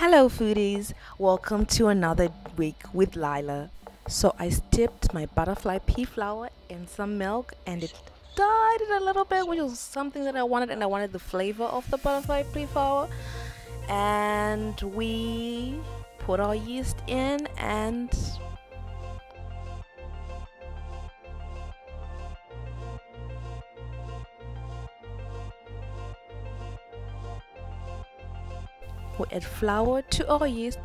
Hello, foodies. Welcome to another week with Lila. So, I steeped my butterfly pea flower in some milk and it dyed it a little bit, which was something that I wanted, and I wanted the flavor of the butterfly pea flower. And we put our yeast in and we add flour to our yeast.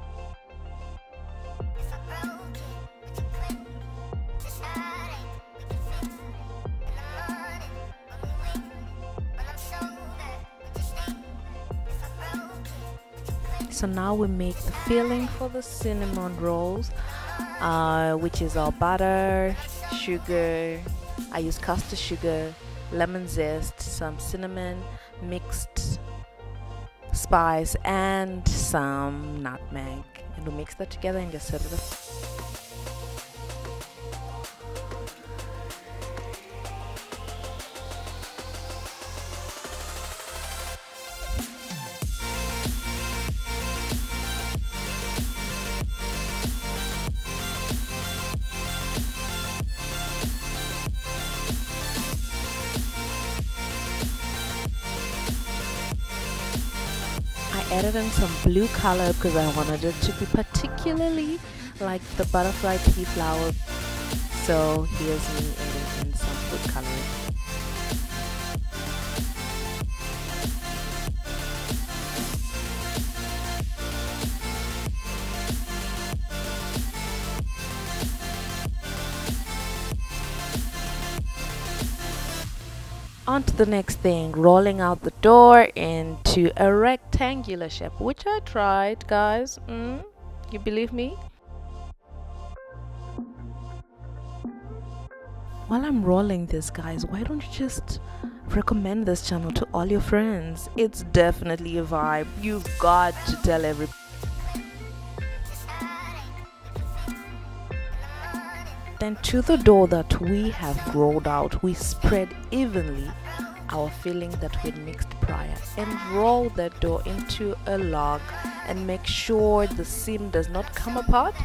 So now we make the filling for the cinnamon rolls uh, which is our butter sugar. I use caster sugar lemon zest some cinnamon mixed spice and some nutmeg. And we mix that together and just serve it added in some blue color because I wanted it to be particularly like the butterfly pea flower. So here's me in some food coloring. On to the next thing rolling out the door into a rectangular shape which i tried guys. Mm, you believe me? While i'm rolling this guys why don't you just recommend this channel to all your friends? It's definitely a vibe. You've got to tell everybody Then to the dough that we have rolled out, we spread evenly our filling that we mixed prior and roll that dough into a log and make sure the seam does not come apart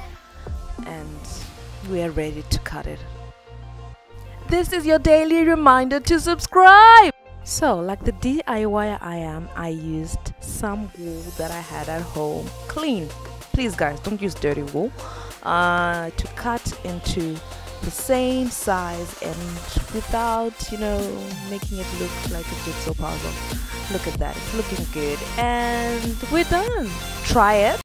and we are ready to cut it. This is your daily reminder to subscribe! So, like the DIY I am, I used some wool that I had at home. Clean. Please guys, don't use dirty wool uh, to cut into the same size and without you know making it look like a jigsaw puzzle. Look at that. It's looking good. And we're done. Try it